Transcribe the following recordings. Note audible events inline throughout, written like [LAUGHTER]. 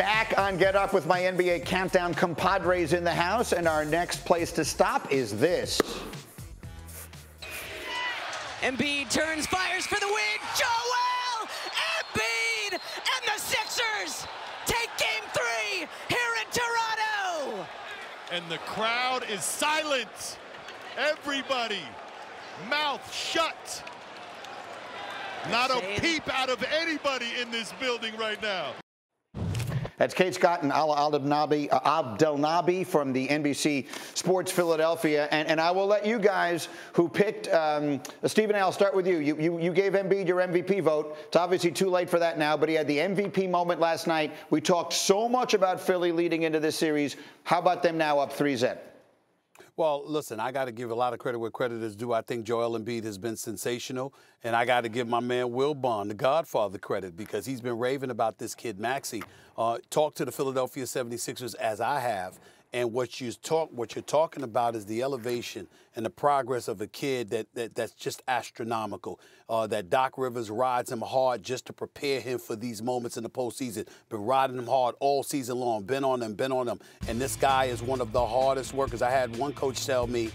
Back on Get Up with my NBA Countdown compadres in the house, and our next place to stop is this. Embiid turns, fires for the win. Joel Embiid and the Sixers take game three here in Toronto. And the crowd is silent. Everybody, mouth shut. Not a peep out of anybody in this building right now. That's Kate Scott and Alaa Abdelnaby, uh, Abdelnaby from the NBC Sports Philadelphia. And, and I will let you guys who picked, um, Stephen A., I'll start with you. You, you. you gave Embiid your MVP vote. It's obviously too late for that now, but he had the MVP moment last night. We talked so much about Philly leading into this series. How about them now up 3 0? Well, listen, I got to give a lot of credit where credit is due. I think Joel Embiid has been sensational, and I got to give my man Wilbon, the Godfather, credit because he's been raving about this kid Maxey. Uh, talk to the Philadelphia 76ers as I have, and what you talk, what you're talking about is the elevation and the progress of a kid that, that that's just astronomical. Uh, that Doc Rivers rides him hard just to prepare him for these moments in the postseason. Been riding him hard all season long. Been on him, been on him. And this guy is one of the hardest workers. I had one coach tell me,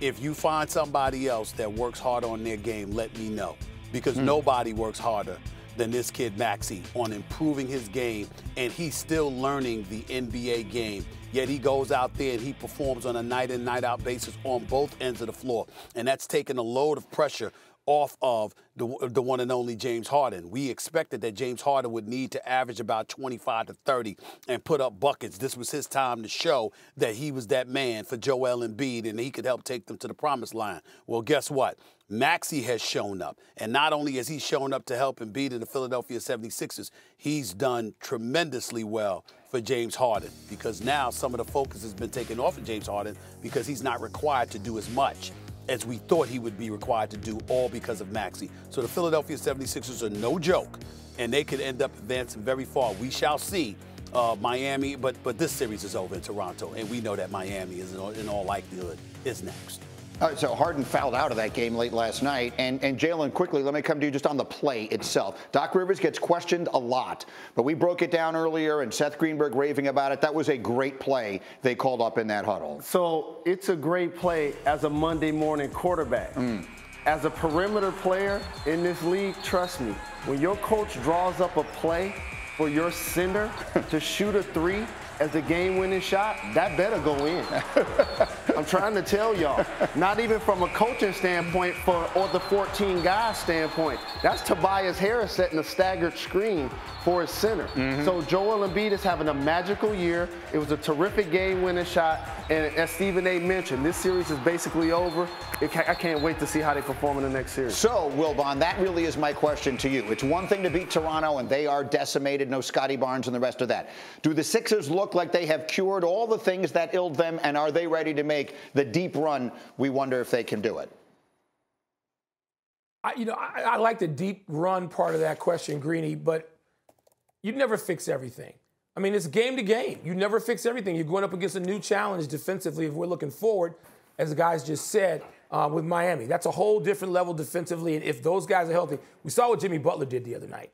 if you find somebody else that works hard on their game, let me know because mm. nobody works harder than this kid Maxey on improving his game, and he's still learning the NBA game. Yet he goes out there and he performs on a night in, night out basis on both ends of the floor. And that's taking a load of pressure off of the, the one and only James Harden. We expected that James Harden would need to average about 25 to 30 and put up buckets. This was his time to show that he was that man for Joel Embiid and he could help take them to the promised line. Well, guess what? Maxey has shown up. And not only has he shown up to help Embiid in the Philadelphia 76ers, he's done tremendously well for James Harden because now some of the focus has been taken off of James Harden because he's not required to do as much as we thought he would be required to do, all because of Maxey. So the Philadelphia 76ers are no joke, and they could end up advancing very far. We shall see. Uh, Miami, but but this series is over in Toronto, and we know that Miami is in all, in all likelihood is next. Uh, so Harden fouled out of that game late last night. And, and Jalen, quickly, let me come to you just on the play itself. Doc Rivers gets questioned a lot, but we broke it down earlier, and Seth Greenberg raving about it. That was a great play they called up in that huddle. So it's a great play as a Monday morning quarterback. Mm. As a perimeter player in this league, trust me, when your coach draws up a play for your center [LAUGHS] to shoot a three as a game-winning shot, that better go in. [LAUGHS] I'm trying to tell y'all, not even from a coaching standpoint for or the 14 guys standpoint. That's Tobias Harris setting a staggered screen for his center. Mm-hmm. So Joel Embiid is having a magical year. It was a terrific game-winning shot, and as Stephen A. mentioned, this series is basically over. Ca- I can't wait to see how they perform in the next series. So, Wilbon, that really is my question to you. It's one thing to beat Toronto, and they are decimated. No Scottie Barnes and the rest of that. Do the Sixers look like they have cured all the things that illed them, and are they ready to make the deep run? We wonder if they can do it. I, you know, I, I like the deep run part of that question, Greeny, but you never fix everything. I mean, it's game to game. You never fix everything. You're going up against a new challenge defensively if we're looking forward, as the guys just said, uh, with Miami. That's a whole different level defensively. And if those guys are healthy, we saw what Jimmy Butler did the other night.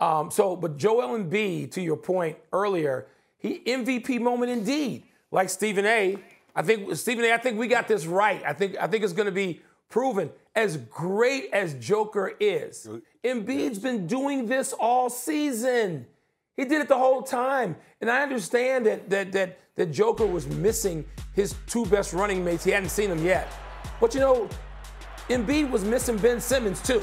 Um, so, but Joel Embiid, to your point earlier, he MVP moment indeed. Like Stephen A. I think Stephen A. I think we got this right. I think I think it's going to be proven. As great as Joker is, Embiid's been doing this all season. He did it the whole time. And I understand that that that that Joker was missing his two best running mates. He hadn't seen them yet. But you know, Embiid was missing Ben Simmons too.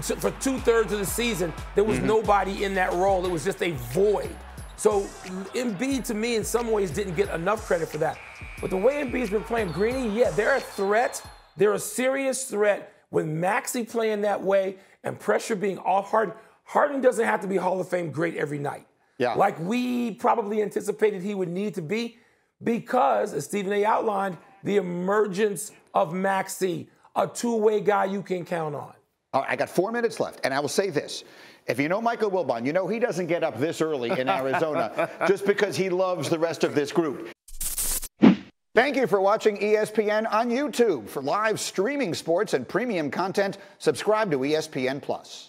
for two thirds of the season, there was mm-hmm. nobody in that role. It was just a void. So Embiid, to me, in some ways, didn't get enough credit for that. But the way Embiid's been playing, Greeny, yeah, they're a threat. They're a serious threat with Maxey playing that way and pressure being off Harden. Harden doesn't have to be Hall of Fame great every night. Yeah. Like we probably anticipated he would need to be because, as Stephen A. outlined, the emergence of Maxey, a two-way guy you can count on. All right, I got four minutes left, and I will say this. If you know Michael Wilbon, you know he doesn't get up this early in [LAUGHS] Arizona just because he loves the rest of this group. Thank you for watching ESPN on YouTube. For live streaming sports and premium content, subscribe to ESPN Plus.